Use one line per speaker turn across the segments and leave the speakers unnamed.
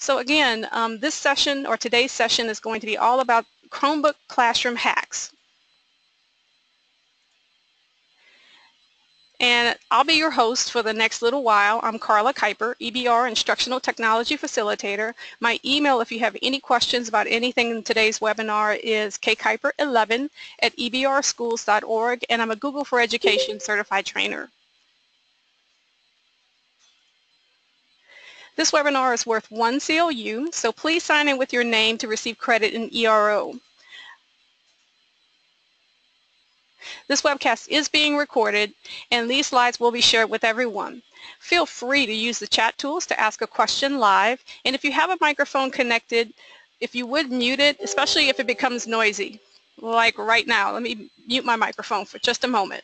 So again, um, this session or today's session is going to be all about Chromebook classroom hacks. And I'll be your host for the next little while. I'm Carla Kuiper, EBR Instructional Technology Facilitator. My email, if you have any questions about anything in today's webinar, is kkuiper11 at ebrschools.org, and I'm a Google for Education certified trainer. This webinar is worth one CLU, so please sign in with your name to receive credit in ERO. This webcast is being recorded and these slides will be shared with everyone. Feel free to use the chat tools to ask a question live and if you have a microphone connected, if you would mute it, especially if it becomes noisy, like right now. Let me mute my microphone for just a moment.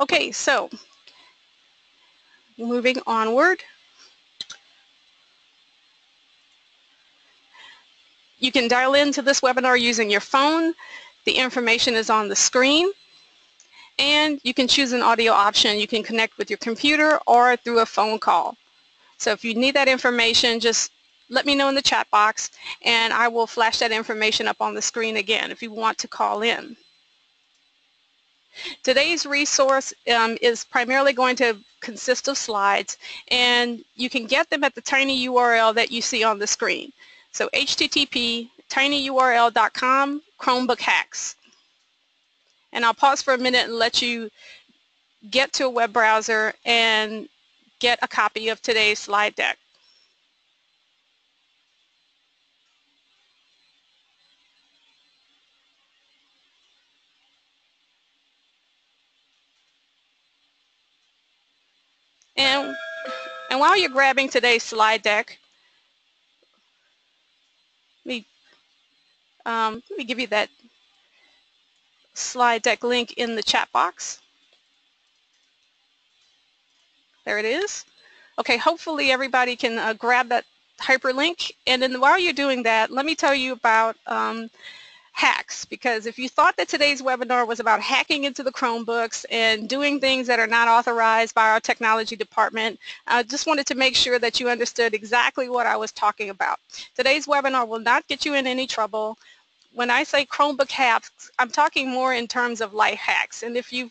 Okay, so moving onward. You can dial into this webinar using your phone. The information is on the screen. And you can choose an audio option. You can connect with your computer or through a phone call. So if you need that information, just let me know in the chat box and I will flash that information up on the screen again if you want to call in. Today's resource um, is primarily going to consist of slides and you can get them at the tiny URL that you see on the screen. So http tinyurl.com Chromebook hacks. And I'll pause for a minute and let you get to a web browser and get a copy of today's slide deck. And, and while you're grabbing today's slide deck, let me, um, let me give you that slide deck link in the chat box. There it is. Okay, hopefully everybody can uh, grab that hyperlink. And then while you're doing that, let me tell you about um, hacks because if you thought that today's webinar was about hacking into the Chromebooks and doing things that are not authorized by our technology department, I just wanted to make sure that you understood exactly what I was talking about. Today's webinar will not get you in any trouble. When I say Chromebook hacks, I'm talking more in terms of life hacks. And if you've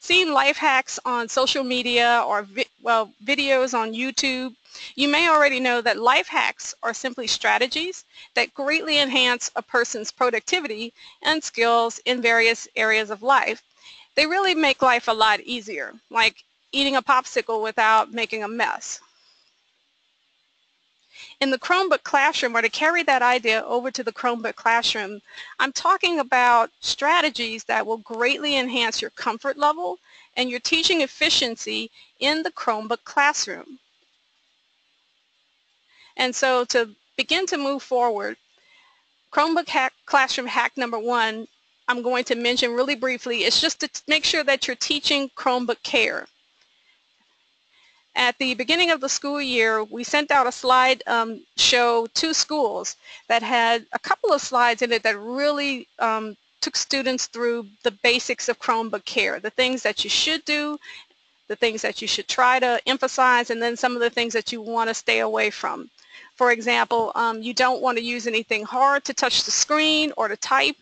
seen life hacks on social media or vi well videos on YouTube, you may already know that life hacks are simply strategies that greatly enhance a person's productivity and skills in various areas of life. They really make life a lot easier, like eating a popsicle without making a mess. In the Chromebook Classroom, or to carry that idea over to the Chromebook Classroom, I'm talking about strategies that will greatly enhance your comfort level and your teaching efficiency in the Chromebook Classroom. And so to begin to move forward, Chromebook hack, Classroom hack number one, I'm going to mention really briefly, is just to make sure that you're teaching Chromebook care. At the beginning of the school year, we sent out a slide um, show to schools that had a couple of slides in it that really um, took students through the basics of Chromebook care, the things that you should do, the things that you should try to emphasize, and then some of the things that you want to stay away from. For example, um, you don't want to use anything hard to touch the screen or to type.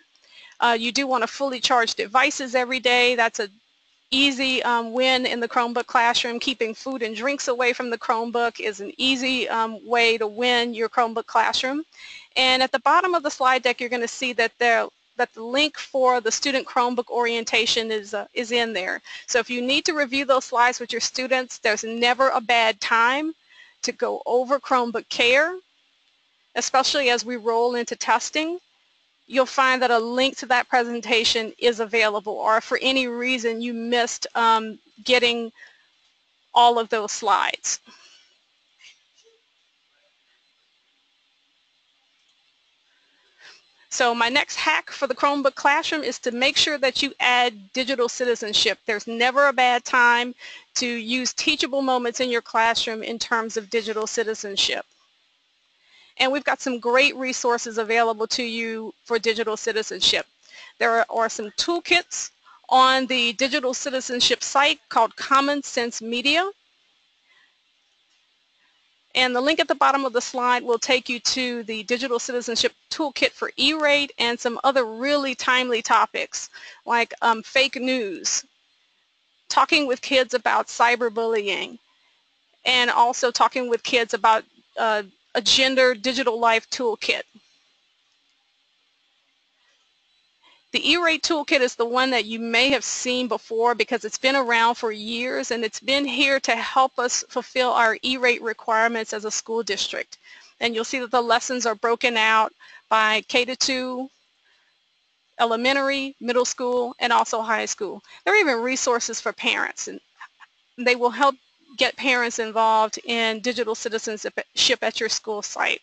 Uh, you do want to fully charge devices every day. That's a easy um, win in the Chromebook classroom. Keeping food and drinks away from the Chromebook is an easy um, way to win your Chromebook classroom. And at the bottom of the slide deck, you're going to see that there that the link for the student Chromebook orientation is, uh, is in there. So if you need to review those slides with your students, there's never a bad time to go over Chromebook care, especially as we roll into testing you'll find that a link to that presentation is available or for any reason you missed um, getting all of those slides. So my next hack for the Chromebook Classroom is to make sure that you add digital citizenship. There's never a bad time to use teachable moments in your classroom in terms of digital citizenship. And we've got some great resources available to you for digital citizenship. There are some toolkits on the digital citizenship site called Common Sense Media. And the link at the bottom of the slide will take you to the Digital Citizenship Toolkit for E-Rate and some other really timely topics like um, fake news, talking with kids about cyberbullying, and also talking with kids about uh, a gender digital life toolkit. The E-Rate toolkit is the one that you may have seen before because it's been around for years and it's been here to help us fulfill our E-Rate requirements as a school district. And you'll see that the lessons are broken out by K-2, elementary, middle school, and also high school. There are even resources for parents and they will help get parents involved in digital citizenship at your school site.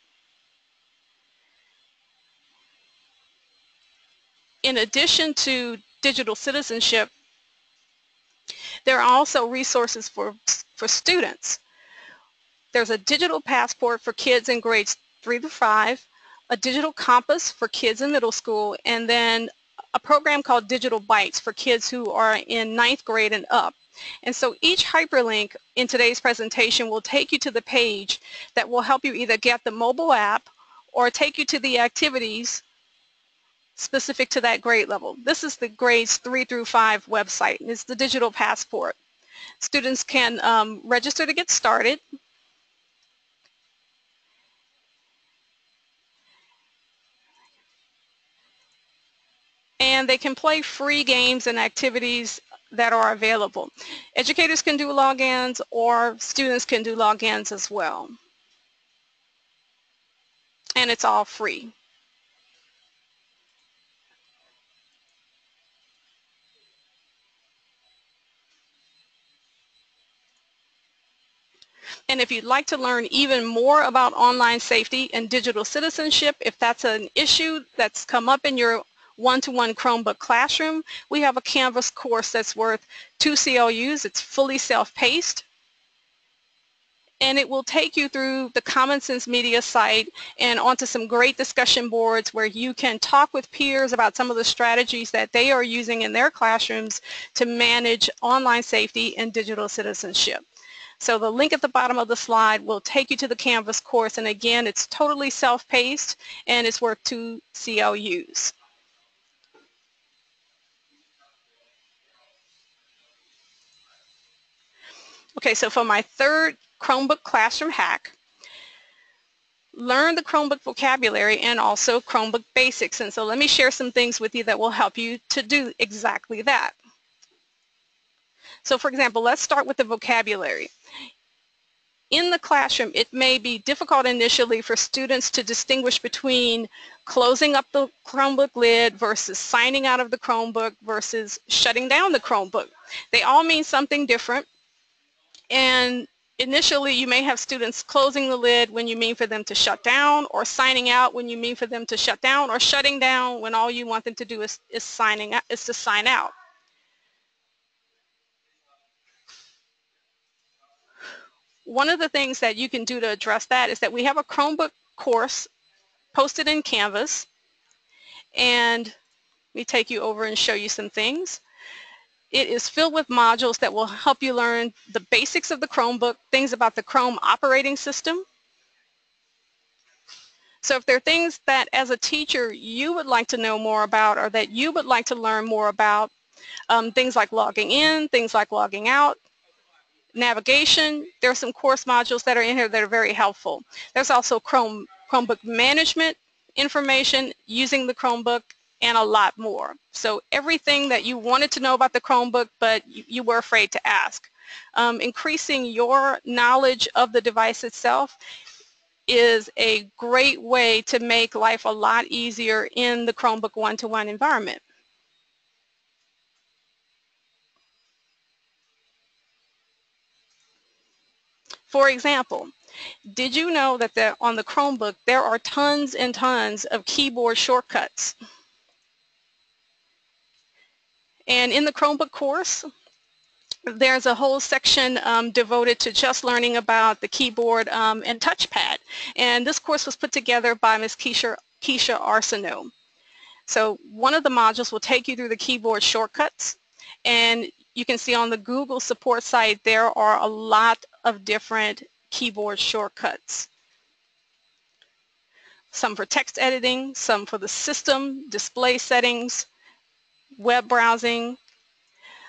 In addition to digital citizenship, there are also resources for, for students. There's a digital passport for kids in grades 3 to 5, a digital compass for kids in middle school, and then a program called Digital Bytes for kids who are in ninth grade and up. And so each hyperlink in today's presentation will take you to the page that will help you either get the mobile app or take you to the activities specific to that grade level. This is the grades 3 through 5 website. and It's the digital passport. Students can um, register to get started. And they can play free games and activities that are available. Educators can do logins or students can do logins as well. And it's all free. And if you'd like to learn even more about online safety and digital citizenship, if that's an issue that's come up in your one-to-one Chromebook classroom. We have a Canvas course that's worth two CLUs. It's fully self-paced. And it will take you through the Common Sense Media site and onto some great discussion boards where you can talk with peers about some of the strategies that they are using in their classrooms to manage online safety and digital citizenship. So the link at the bottom of the slide will take you to the Canvas course and again it's totally self-paced and it's worth two CLUs. Okay, so for my third Chromebook classroom hack, learn the Chromebook vocabulary and also Chromebook basics. And so let me share some things with you that will help you to do exactly that. So for example, let's start with the vocabulary. In the classroom, it may be difficult initially for students to distinguish between closing up the Chromebook lid versus signing out of the Chromebook versus shutting down the Chromebook. They all mean something different. And initially you may have students closing the lid when you mean for them to shut down or signing out when you mean for them to shut down or shutting down when all you want them to do is, is signing is to sign out. One of the things that you can do to address that is that we have a Chromebook course posted in Canvas and Let me take you over and show you some things. It is filled with modules that will help you learn the basics of the Chromebook, things about the Chrome operating system. So if there are things that as a teacher you would like to know more about or that you would like to learn more about, um, things like logging in, things like logging out, navigation, there are some course modules that are in here that are very helpful. There's also Chrome Chromebook management information using the Chromebook and a lot more. So everything that you wanted to know about the Chromebook but you, were afraid to ask. Um, increasing your knowledge of the device itself is a great way to make life a lot easier in the Chromebook one-to-one -one environment. For example, did you know that the, on the Chromebook there are tons and tons of keyboard shortcuts? And in the Chromebook course, there's a whole section um, devoted to just learning about the keyboard um, and touchpad. And this course was put together by Ms. Keisha, Keisha Arsenault. So one of the modules will take you through the keyboard shortcuts. And you can see on the Google support site there are a lot of different keyboard shortcuts. Some for text editing, some for the system, display settings, web browsing,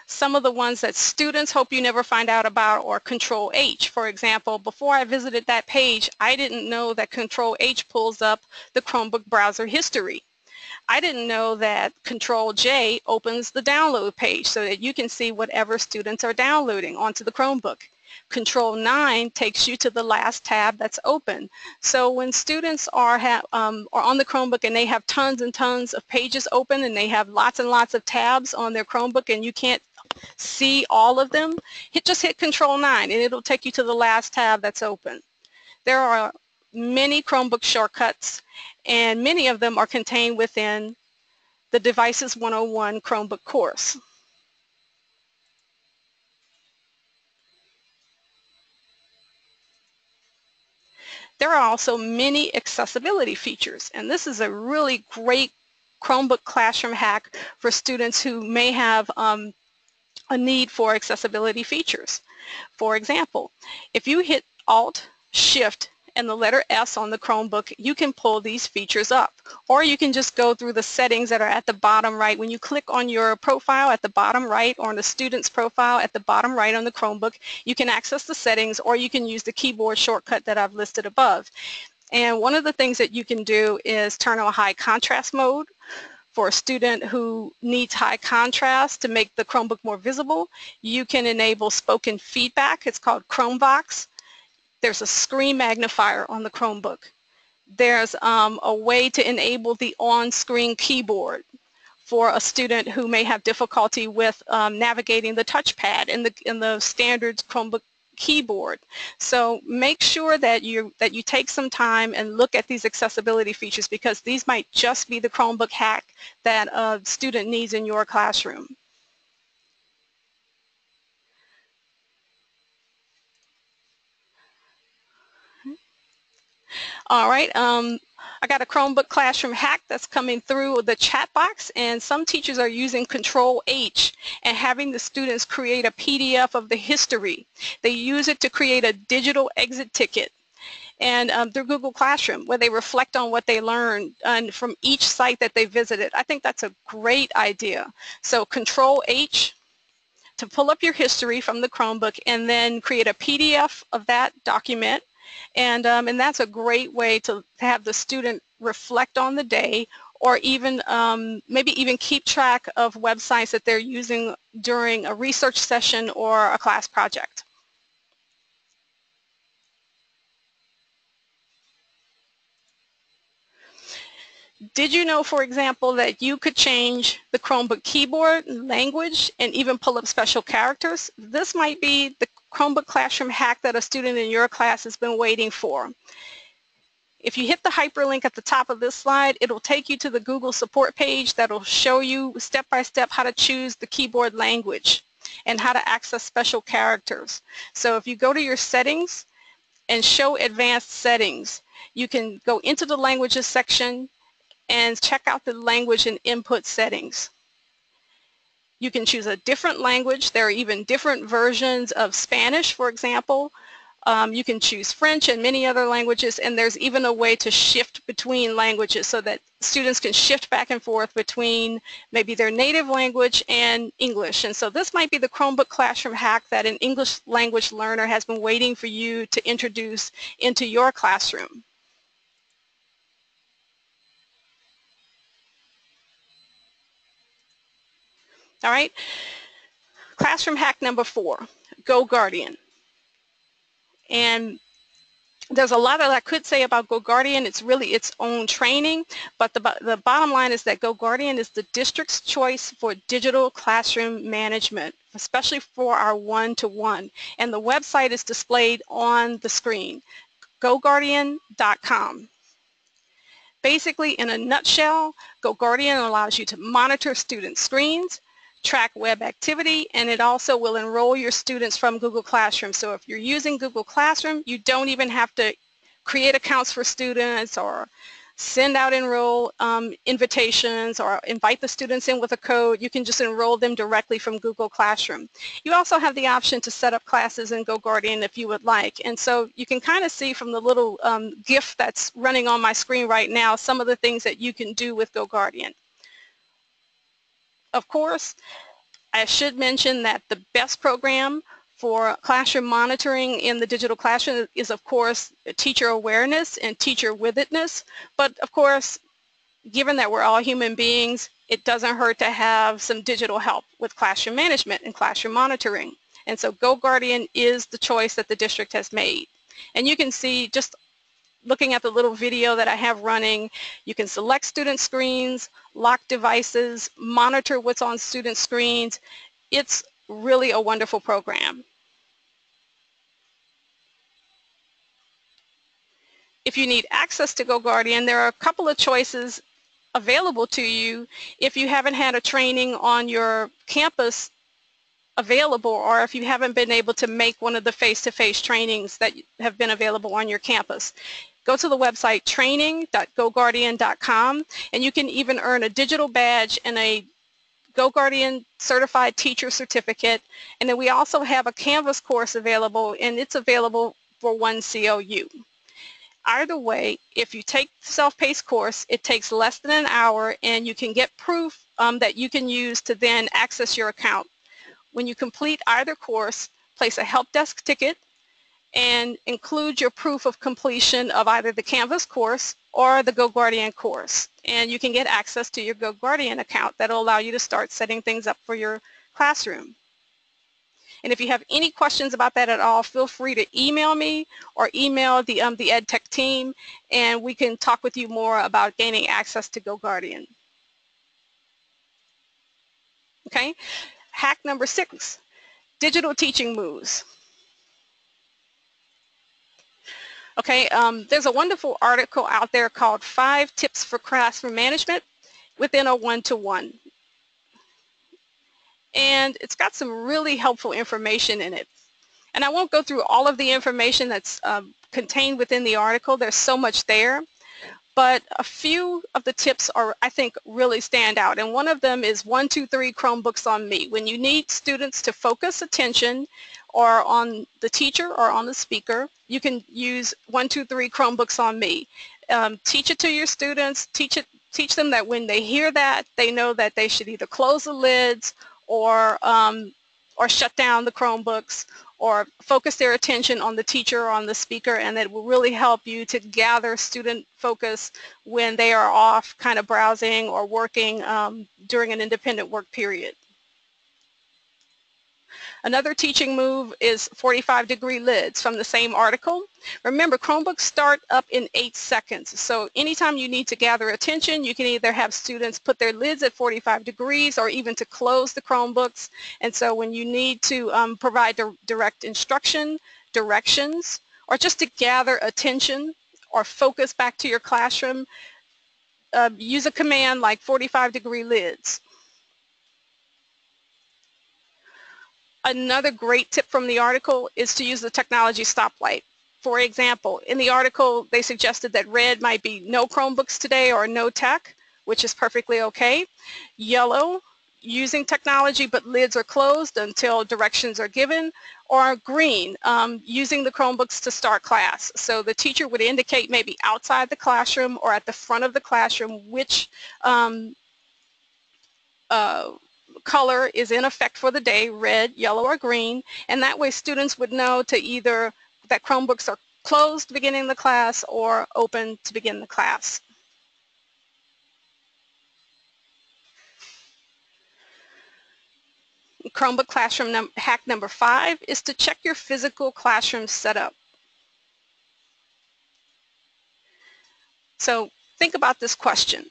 some of the ones that students hope you never find out about or Control H. For example, before I visited that page, I didn't know that Control H pulls up the Chromebook browser history. I didn't know that Control J opens the download page so that you can see whatever students are downloading onto the Chromebook. Control 9 takes you to the last tab that's open. So when students are, um, are on the Chromebook and they have tons and tons of pages open and they have lots and lots of tabs on their Chromebook and you can't see all of them, hit, just hit Control 9 and it'll take you to the last tab that's open. There are many Chromebook shortcuts and many of them are contained within the Devices 101 Chromebook course. There are also many accessibility features and this is a really great Chromebook classroom hack for students who may have um, a need for accessibility features. For example, if you hit Alt, Shift, and the letter S on the Chromebook, you can pull these features up. Or you can just go through the settings that are at the bottom right. When you click on your profile at the bottom right or on the student's profile at the bottom right on the Chromebook, you can access the settings or you can use the keyboard shortcut that I've listed above. And one of the things that you can do is turn on high contrast mode for a student who needs high contrast to make the Chromebook more visible, you can enable spoken feedback. It's called ChromeVox. There's a screen magnifier on the Chromebook. There's um, a way to enable the on-screen keyboard for a student who may have difficulty with um, navigating the touchpad in the, in the standard Chromebook keyboard. So make sure that you that you take some time and look at these accessibility features because these might just be the Chromebook hack that a student needs in your classroom. All right, um, I got a Chromebook Classroom hack that's coming through the chat box and some teachers are using Control H and having the students create a PDF of the history. They use it to create a digital exit ticket and um, through Google Classroom where they reflect on what they learned from each site that they visited. I think that's a great idea. So Control H to pull up your history from the Chromebook and then create a PDF of that document and, um, and that's a great way to, to have the student reflect on the day or even um, maybe even keep track of websites that they're using during a research session or a class project. Did you know, for example, that you could change the Chromebook keyboard, language, and even pull up special characters? This might be the Chromebook Classroom hack that a student in your class has been waiting for. If you hit the hyperlink at the top of this slide, it'll take you to the Google support page that'll show you step by step how to choose the keyboard language and how to access special characters. So if you go to your settings and show advanced settings, you can go into the languages section and check out the language and input settings. You can choose a different language. There are even different versions of Spanish, for example. Um, you can choose French and many other languages, and there's even a way to shift between languages so that students can shift back and forth between maybe their native language and English. And so this might be the Chromebook Classroom hack that an English language learner has been waiting for you to introduce into your classroom. All right. Classroom hack number four, GoGuardian. And there's a lot that I could say about GoGuardian. It's really its own training, but the, the bottom line is that GoGuardian is the district's choice for digital classroom management, especially for our one-to-one. -one. And the website is displayed on the screen, goguardian.com. Basically, in a nutshell, GoGuardian allows you to monitor student screens, track web activity, and it also will enroll your students from Google Classroom. So if you're using Google Classroom, you don't even have to create accounts for students or send out enroll um, invitations or invite the students in with a code. You can just enroll them directly from Google Classroom. You also have the option to set up classes in GoGuardian if you would like. And so you can kind of see from the little um, GIF that's running on my screen right now some of the things that you can do with GoGuardian. Of course, I should mention that the best program for classroom monitoring in the digital classroom is of course teacher awareness and teacher withitness. But of course, given that we're all human beings, it doesn't hurt to have some digital help with classroom management and classroom monitoring. And so GoGuardian is the choice that the district has made. And you can see just looking at the little video that I have running, you can select student screens, lock devices, monitor what's on student screens. It's really a wonderful program. If you need access to GoGuardian, there are a couple of choices available to you if you haven't had a training on your campus available or if you haven't been able to make one of the face-to-face -face trainings that have been available on your campus. Go to the website training.goguardian.com and you can even earn a digital badge and a GoGuardian certified teacher certificate. And then we also have a Canvas course available and it's available for one CLU. Either way, if you take the self-paced course, it takes less than an hour and you can get proof um, that you can use to then access your account. When you complete either course, place a help desk ticket and include your proof of completion of either the Canvas course or the GoGuardian course. And you can get access to your GoGuardian account that will allow you to start setting things up for your classroom. And if you have any questions about that at all, feel free to email me or email the, um, the EdTech team and we can talk with you more about gaining access to GoGuardian. Okay, hack number six, digital teaching moves. Okay, um, there's a wonderful article out there called Five Tips for Classroom Management within a one-to-one. -one. And it's got some really helpful information in it. And I won't go through all of the information that's um, contained within the article. There's so much there. But a few of the tips are, I think, really stand out. And one of them is one, two, three Chromebooks on me. When you need students to focus attention or on the teacher or on the speaker, you can use one, two, three Chromebooks on me. Um, teach it to your students, teach it, teach them that when they hear that, they know that they should either close the lids or, um, or shut down the Chromebooks or focus their attention on the teacher or on the speaker and that will really help you to gather student focus when they are off kind of browsing or working um, during an independent work period. Another teaching move is 45 degree lids from the same article. Remember, Chromebooks start up in eight seconds. So anytime you need to gather attention, you can either have students put their lids at 45 degrees or even to close the Chromebooks. And so when you need to um, provide direct instruction, directions, or just to gather attention or focus back to your classroom, uh, use a command like 45 degree lids. Another great tip from the article is to use the technology stoplight. For example, in the article, they suggested that red might be no Chromebooks today or no tech. which is perfectly okay. Yellow, using technology but lids are closed until directions are given, or green, um, using the Chromebooks to start class. So the teacher would indicate maybe outside the classroom or at the front of the classroom which um, uh, color is in effect for the day, red, yellow, or green, and that way students would know to either that Chromebooks are closed beginning the class or open to begin the class. Chromebook Classroom num hack number five is to check your physical classroom setup. So think about this question.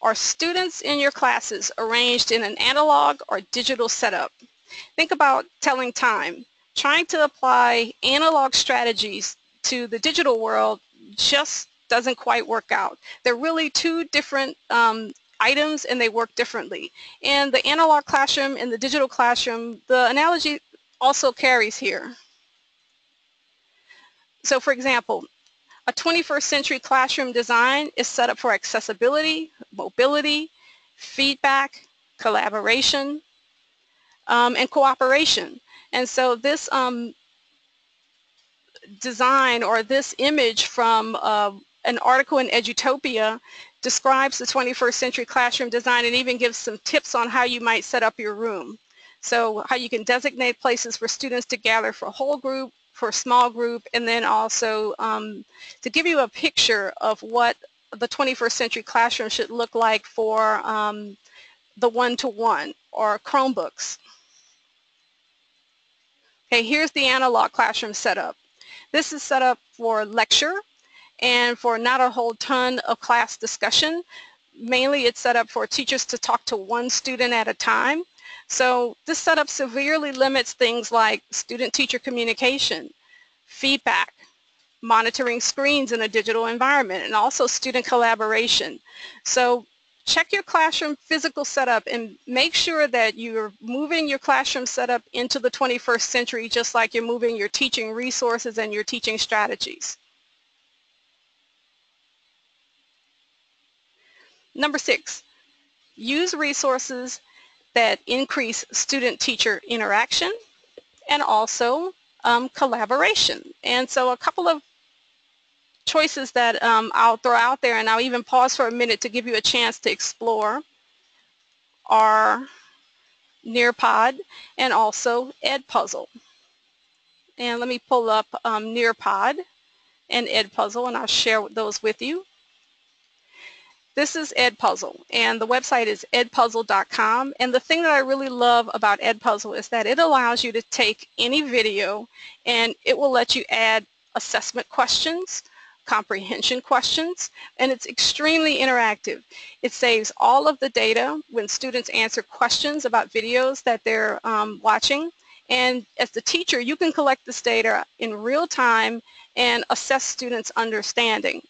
Are students in your classes arranged in an analog or digital setup? Think about telling time. Trying to apply analog strategies to the digital world just doesn't quite work out. They're really two different um, items and they work differently. In the analog classroom and the digital classroom, the analogy also carries here. So for example, a 21st century classroom design is set up for accessibility, mobility, feedback, collaboration, um, and cooperation. And so this um, design or this image from uh, an article in Edutopia describes the 21st century classroom design and even gives some tips on how you might set up your room. So how you can designate places for students to gather for whole group, for a small group, and then also um, to give you a picture of what the 21st century classroom should look like for um, the one-to-one -one or Chromebooks. Okay, here's the analog classroom setup. This is set up for lecture and for not a whole ton of class discussion. Mainly it's set up for teachers to talk to one student at a time. So this setup severely limits things like student-teacher communication, feedback, monitoring screens in a digital environment, and also student collaboration. So check your classroom physical setup and make sure that you're moving your classroom setup into the 21st century just like you're moving your teaching resources and your teaching strategies. Number six, use resources that increase student-teacher interaction and also um, collaboration. And so a couple of choices that um, I'll throw out there and I'll even pause for a minute to give you a chance to explore are Nearpod and also Edpuzzle. And let me pull up um, Nearpod and Edpuzzle and I'll share those with you. This is Edpuzzle, and the website is edpuzzle.com. And the thing that I really love about Edpuzzle is that it allows you to take any video and it will let you add assessment questions, comprehension questions, and it's extremely interactive. It saves all of the data when students answer questions about videos that they're um, watching. And as the teacher, you can collect this data in real time and assess students' understanding.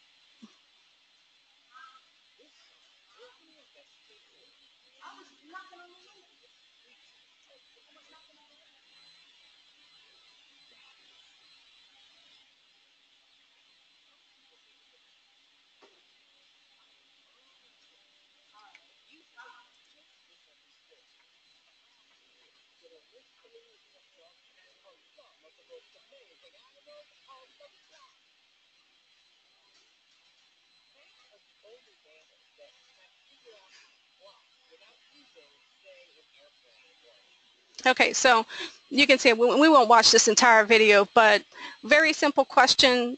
Okay, so you can see we, we won't watch this entire video, but very simple question,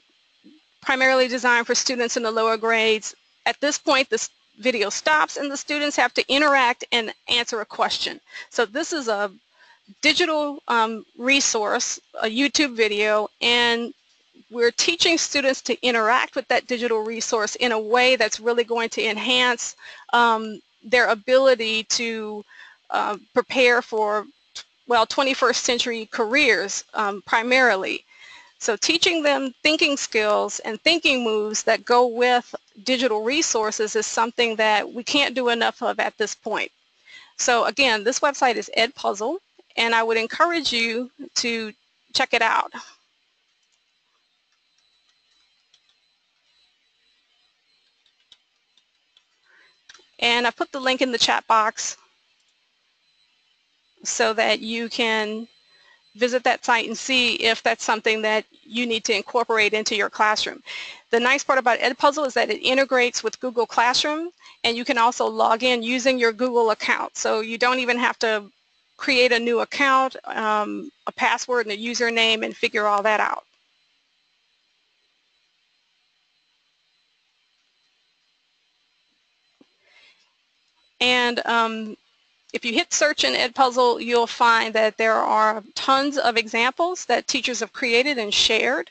primarily designed for students in the lower grades. At this point, this video stops and the students have to interact and answer a question. So this is a digital um, resource, a YouTube video, and we're teaching students to interact with that digital resource in a way that's really going to enhance um, their ability to uh, prepare for well, 21st century careers um, primarily. So teaching them thinking skills and thinking moves that go with digital resources is something that we can't do enough of at this point. So again, this website is Edpuzzle, and I would encourage you to check it out. And I put the link in the chat box so that you can visit that site and see if that's something that you need to incorporate into your classroom. The nice part about Edpuzzle is that it integrates with Google Classroom and you can also log in using your Google account. So you don't even have to create a new account, um, a password and a username and figure all that out. And um, if you hit search in Edpuzzle, you'll find that there are tons of examples that teachers have created and shared.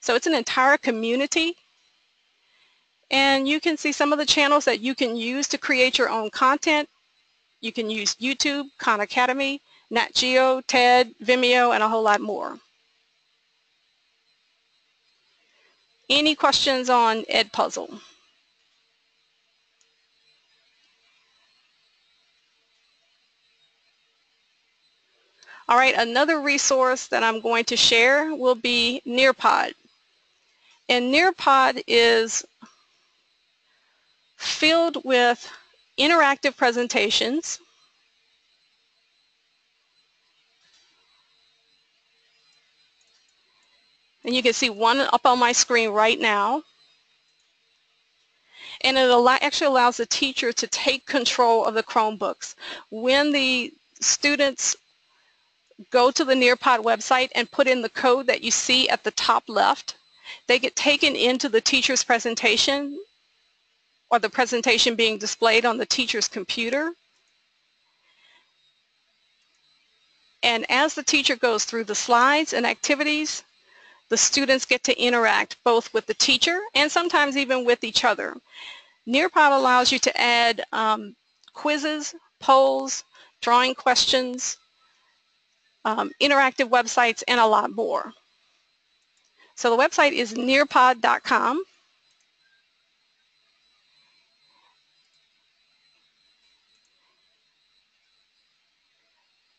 So it's an entire community. And you can see some of the channels that you can use to create your own content. You can use YouTube, Khan Academy, Nat Geo, TED, Vimeo, and a whole lot more. Any questions on Edpuzzle? All right, another resource that I'm going to share will be Nearpod. And Nearpod is filled with interactive presentations And you can see one up on my screen right now. And it actually allows the teacher to take control of the Chromebooks. When the students go to the Nearpod website and put in the code that you see at the top left. They get taken into the teacher's presentation or the presentation being displayed on the teacher's computer. And as the teacher goes through the slides and activities, the students get to interact both with the teacher and sometimes even with each other. Nearpod allows you to add um, quizzes, polls, drawing questions, um, interactive websites, and a lot more. So the website is nearpod.com.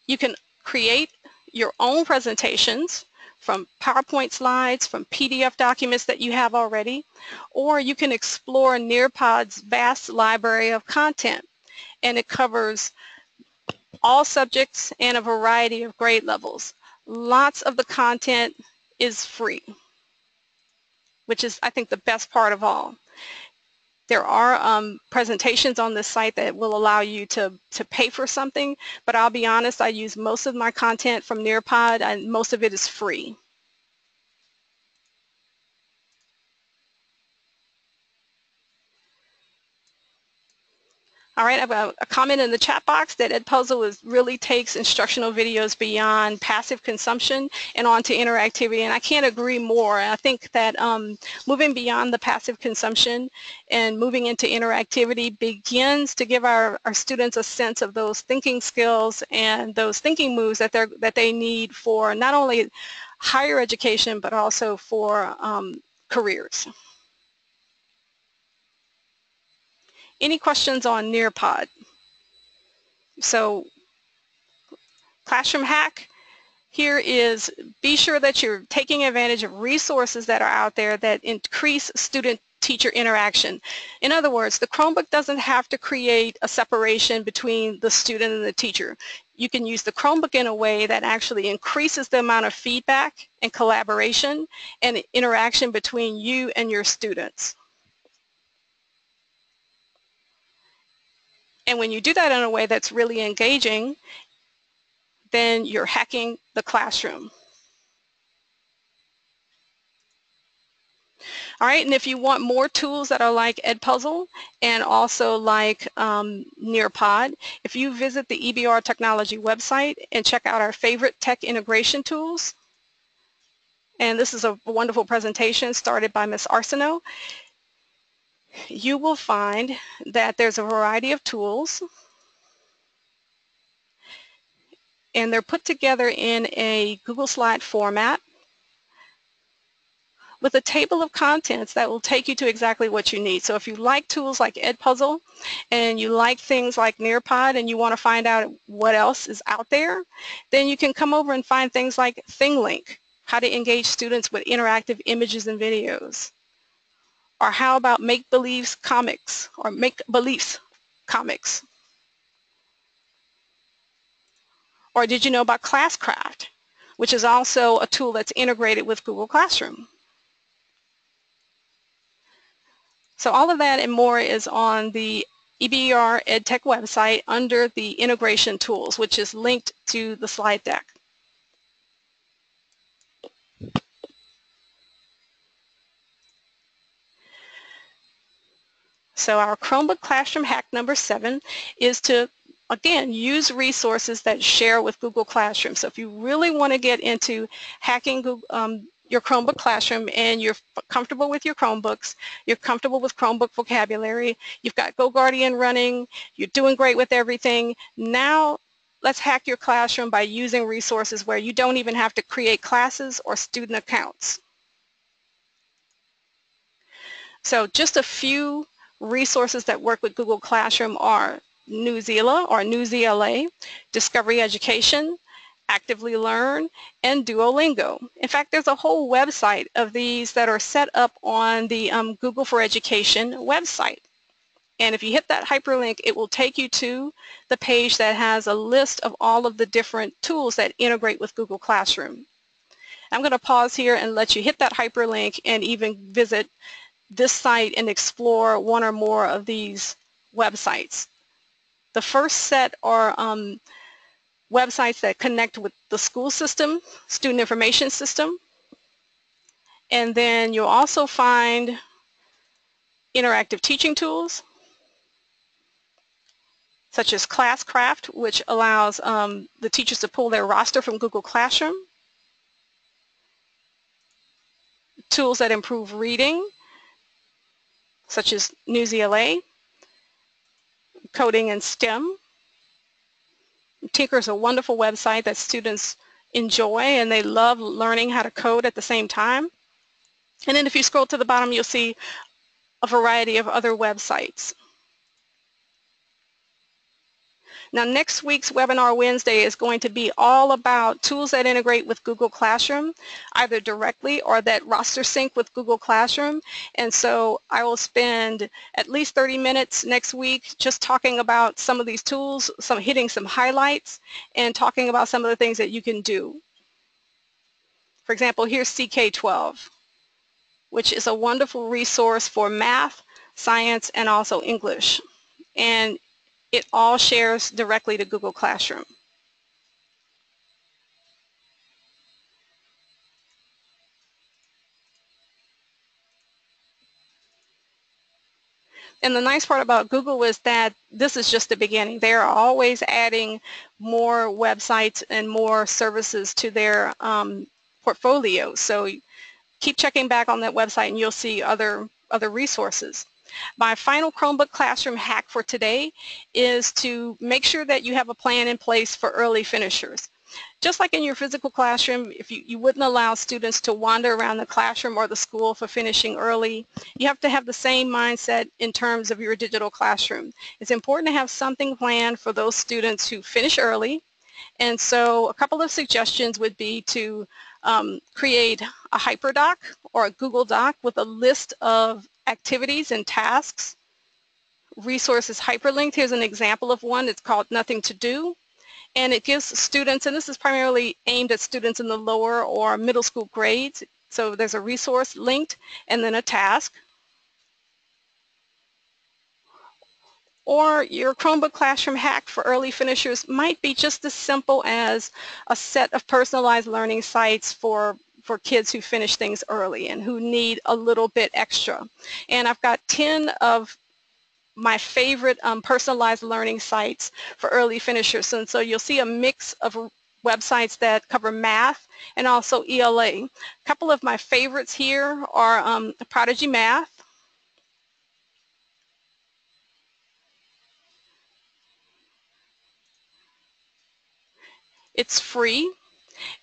You can create your own presentations from PowerPoint slides, from PDF documents that you have already, or you can explore Nearpod's vast library of content. And it covers all subjects and a variety of grade levels. Lots of the content is free, which is, I think, the best part of all. There are um, presentations on this site that will allow you to, to pay for something, but I'll be honest, I use most of my content from Nearpod and most of it is free. All right, I have a, a, comment in the chat box that Edpuzzle is, really takes instructional videos beyond passive consumption and onto interactivity, and I can't agree more. I think that um, moving beyond the passive consumption and moving into interactivity begins to give our, our students a sense of those thinking skills and those thinking moves that, they're, that they need for not only higher education, but also for um, careers. Any questions on Nearpod? So classroom hack here is be sure that you're taking advantage of resources that are out there that increase student teacher interaction. In other words, the Chromebook doesn't have to create a separation between the student and the teacher. You can use the Chromebook in a way that actually increases the amount of feedback and collaboration and interaction between you and your students. And when you do that in a way that's really engaging, then you're hacking the classroom. All right, and if you want more tools that are like Edpuzzle and also like um, Nearpod, if you visit the EBR Technology website and check out our favorite tech integration tools, and this is a wonderful presentation started by Ms. Arsenault, you will find that there's a variety of tools and they're put together in a Google Slide format with a table of contents that will take you to exactly what you need. So if you like tools like Edpuzzle and you like things like Nearpod and you want to find out what else is out there, then you can come over and find things like ThingLink, how to engage students with interactive images and videos Or how about Make Believes Comics or Make Beliefs Comics? Or did you know about Classcraft, which is also a tool that's integrated with Google Classroom? So all of that and more is on the EBR EdTech website under the integration tools, which is linked to the slide deck. So our Chromebook Classroom hack number seven is to, again, use resources that share with Google Classroom. So if you really want to get into hacking Google, um, your Chromebook Classroom and you're comfortable with your Chromebooks, you're comfortable with Chromebook vocabulary, you've got GoGuardian running, you're doing great with everything, now let's hack your classroom by using resources where you don't even have to create classes or student accounts. So just a few resources that work with Google Classroom are Newsela or Newsela, Discovery Education, Actively Learn, and Duolingo. In fact, there's a whole website of these that are set up on the um, Google for Education website. And if you hit that hyperlink, it will take you to the page that has a list of all of the different tools that integrate with Google Classroom. I'm going to pause here and let you hit that hyperlink and even visit this site and explore one or more of these websites. The first set are um, websites that connect with the school system, student information system, and then you'll also find interactive teaching tools such as Classcraft, which allows um, the teachers to pull their roster from Google Classroom, tools that improve reading, such as Newsela, Coding and STEM. Tynker is a wonderful website that students enjoy and they love learning how to code at the same time. And then if you scroll to the bottom, you'll see a variety of other websites. Now next week's webinar Wednesday is going to be all about tools that integrate with Google Classroom, either directly or that roster sync with Google Classroom. And so I will spend at least 30 minutes next week just talking about some of these tools, some hitting some highlights, and talking about some of the things that you can do. For example, here's CK12, which is a wonderful resource for math, science, and also English. And it all shares directly to Google Classroom. And the nice part about Google is that this is just the beginning. They are always adding more websites and more services to their um, portfolio. So keep checking back on that website and you'll see other, other resources. My final Chromebook Classroom hack for today is to make sure that you have a plan in place for early finishers. Just like in your physical classroom, if you, you wouldn't allow students to wander around the classroom or the school for finishing early, you have to have the same mindset in terms of your digital classroom. It's important to have something planned for those students who finish early. And so a couple of suggestions would be to um, create a HyperDoc or a Google Doc with a list of activities and tasks. Resources hyperlinked. Here's an example of one. It's called Nothing to Do. And it gives students, and this is primarily aimed at students in the lower or middle school grades. So there's a resource linked and then a task. Or your Chromebook Classroom hack for early finishers might be just as simple as a set of personalized learning sites for for kids who finish things early and who need a little bit extra. And I've got 10 of my favorite um, personalized learning sites for early finishers. And so you'll see a mix of websites that cover math and also ELA. A couple of my favorites here are um, Prodigy Math, It's free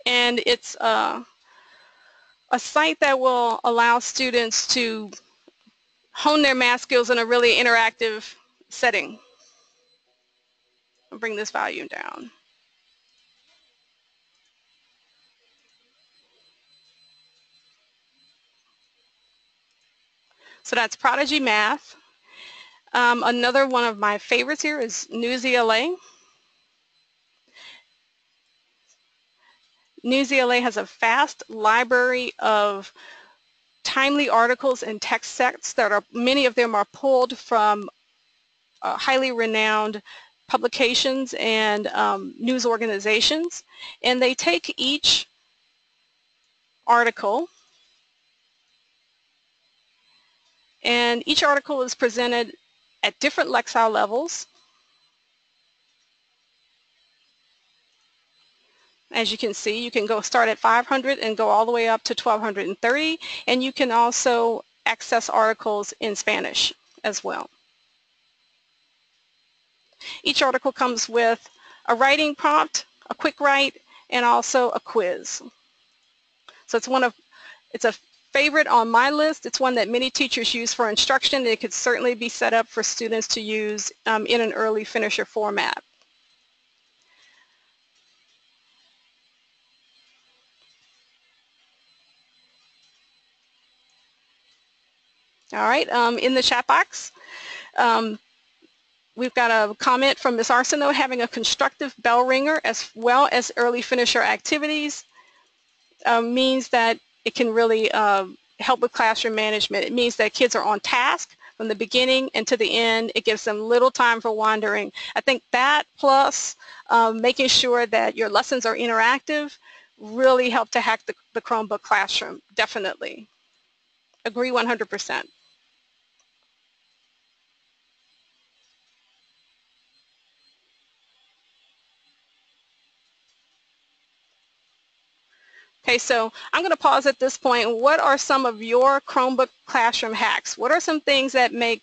and it's uh, a site that will allow students to hone their math skills in a really interactive setting. I'll bring this volume down. So that's Prodigy Math. Um, another one of my favorites here is Newsela. Newsela has a fast library of timely articles and text sets that are, many of them are pulled from uh, highly renowned publications and um, news organizations. And they take each article and each article is presented at different Lexile levels. As you can see, you can go start at 500 and go all the way up to 1230, and you can also access articles in Spanish as well. Each article comes with a writing prompt, a quick write, and also a quiz. So it's one of, it's a favorite on my list. It's one that many teachers use for instruction. It could certainly be set up for students to use um, in an early finisher format. All right, um, in the chat box, um, we've got a comment from Ms. Arsenault having a constructive bell ringer as well as early finisher activities uh, means that it can really uh, help with classroom management. It means that kids are on task from the beginning and to the end. It gives them little time for wandering. I think that plus um, making sure that your lessons are interactive really help to hack the, the Chromebook classroom, definitely. Agree 100%. Okay, so I'm going to pause at this point. What are some of your Chromebook classroom hacks? What are some things that make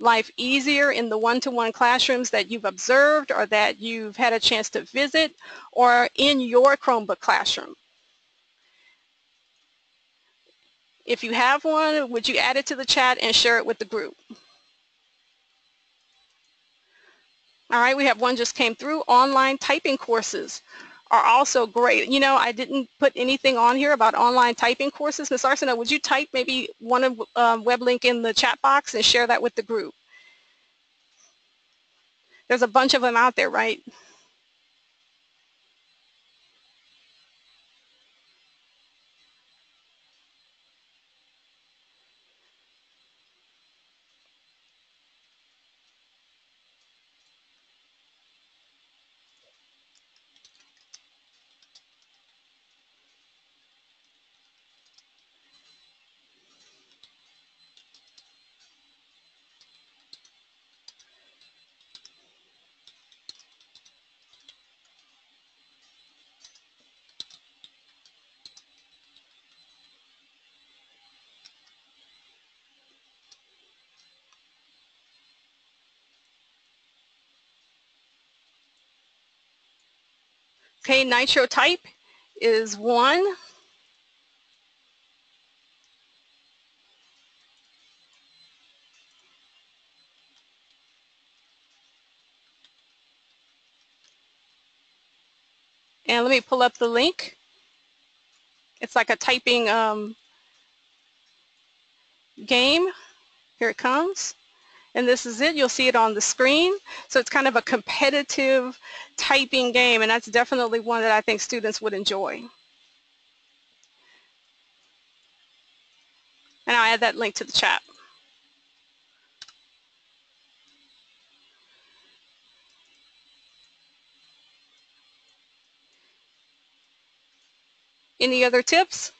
life easier in the one-to-one -one classrooms that you've observed or that you've had a chance to visit or in your Chromebook classroom? If you have one, would you add it to the chat and share it with the group? All right, we have one just came through, online typing courses are also great. You know, I didn't put anything on here about online typing courses. Ms. Arsenault, would you type maybe one of um, web link in the chat box and share that with the group? There's a bunch of them out there, right? Okay, nitro type is one. And let me pull up the link. It's like a typing um, game. Here it comes and this is it. You'll see it on the screen. So it's kind of a competitive typing game, and that's definitely one that I think students would enjoy. And I'll add that link to the chat. Any other tips?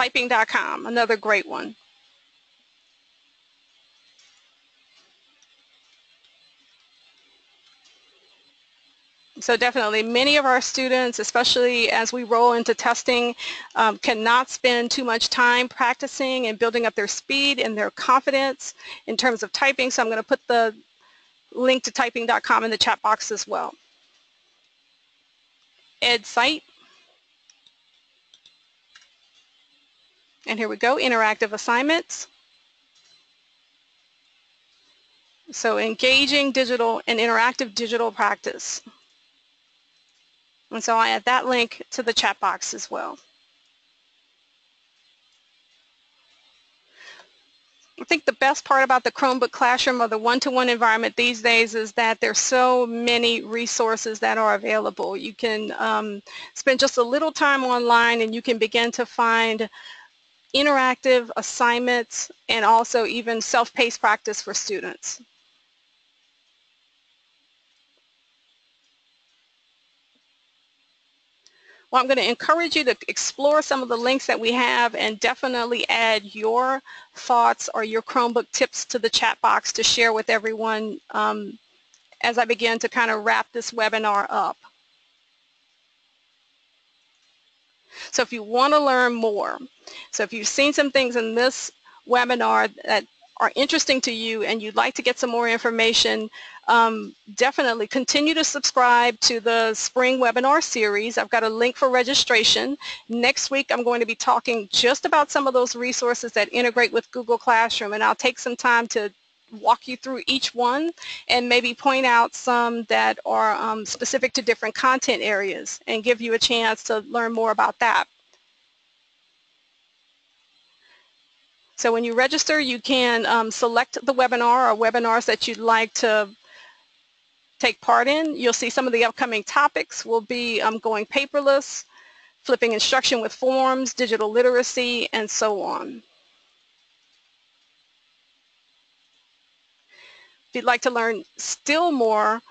typing.com, another great one. So definitely many of our students, especially as we roll into testing, um, cannot spend too much time practicing and building up their speed and their confidence in terms of typing. So I'm going to put the link to typing.com in the chat box as well. Ed And here we go, interactive assignments. So engaging digital and interactive digital practice. And so I add that link to the chat box as well. I think the best part about the Chromebook Classroom or the one-to-one -one environment these days is that there's so many resources that are available. You can um, spend just a little time online and you can begin to find interactive assignments and also even self-paced practice for students. Well, I'm going to encourage you to explore some of the links that we have and definitely add your thoughts or your Chromebook tips to the chat box to share with everyone um, as I begin to kind of wrap this webinar up. So if you want to learn more, so if you've seen some things in this webinar that are interesting to you and you'd like to get some more information, um, definitely continue to subscribe to the spring webinar series. I've got a link for registration. Next week I'm going to be talking just about some of those resources that integrate with Google Classroom and I'll take some time to walk you through each one and maybe point out some that are um, specific to different content areas and give you a chance to learn more about that. So when you register, you can um, select the webinar or webinars that you'd like to take part in. You'll see some of the upcoming topics will be um, going paperless, flipping instruction with forms, digital literacy, and so on. If you'd like to learn still more,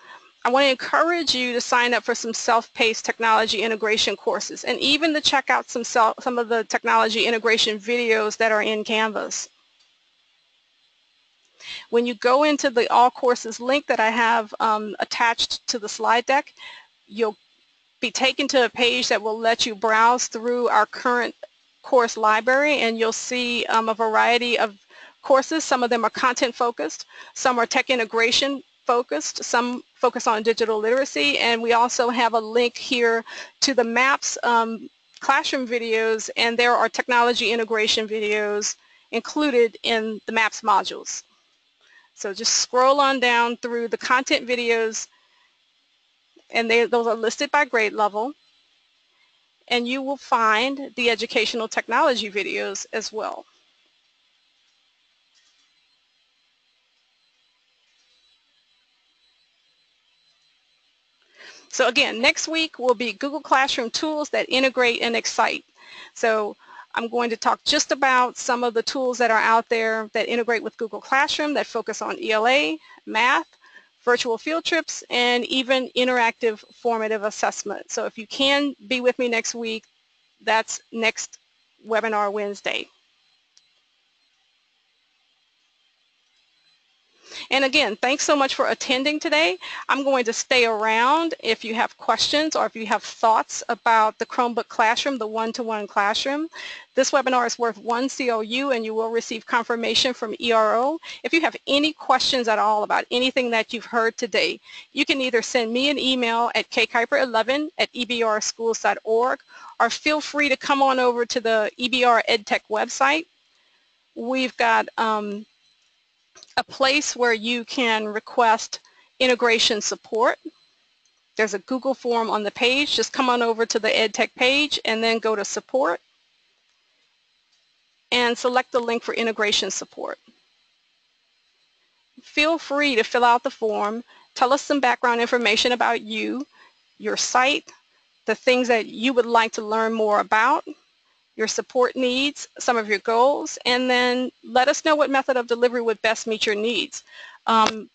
I want to encourage you to sign up for some self-paced technology integration courses and even to check out some, self, some of the technology integration videos that are in Canvas. When you go into the all courses link that I have um, attached to the slide deck, you'll be taken to a page that will let you browse through our current course library and you'll see um, a variety of courses. Some of them are content focused, some are tech integration focused, some focus on digital literacy, and we also have a link here to the MAPS um, classroom videos and there are technology integration videos included in the MAPS modules. So just scroll on down through the content videos and they, those are listed by grade level and you will find the educational technology videos as well. So again, next week will be Google Classroom tools that integrate and excite. So I'm going to talk just about some of the tools that are out there that integrate with Google Classroom that focus on ELA, math, virtual field trips, and even interactive formative assessment. So if you can be with me next week, that's next webinar Wednesday. And again, thanks so much for attending today. I'm going to stay around if you have questions or if you have thoughts about the Chromebook Classroom, the one-to-one -one classroom. This webinar is worth one CLU and you will receive confirmation from ERO. If you have any questions at all about anything that you've heard today, you can either send me an email at kkuiper11 at ebrschools.org or feel free to come on over to the EBR EdTech website. We've got um, a place where you can request integration support. There's a Google form on the page. Just come on over to the EdTech page and then go to support and select the link for integration support. Feel free to fill out the form. Tell us some background information about you, your site, the things that you would like to learn more about, your support needs, some of your goals, and then let us know what method of delivery would best meet your needs. Um,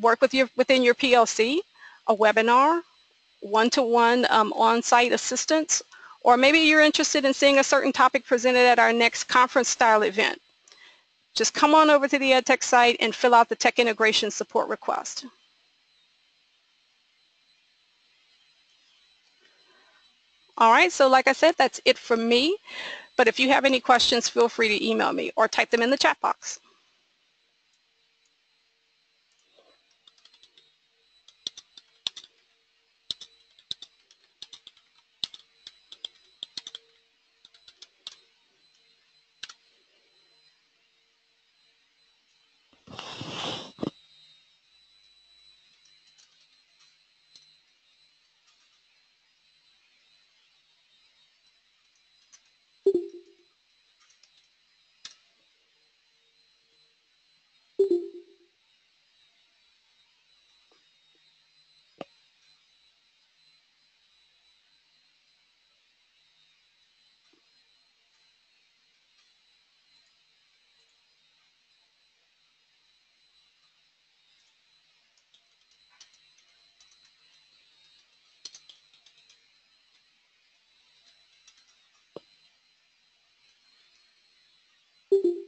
work with your, within your PLC, a webinar, one-to-one -one, um, on-site assistance, or maybe you're interested in seeing a certain topic presented at our next conference-style event. Just come on over to the EdTech site and fill out the tech integration support request. All right, so like I said, that's it from me. But if you have any questions, feel free to email me or type them in the chat box. Beep.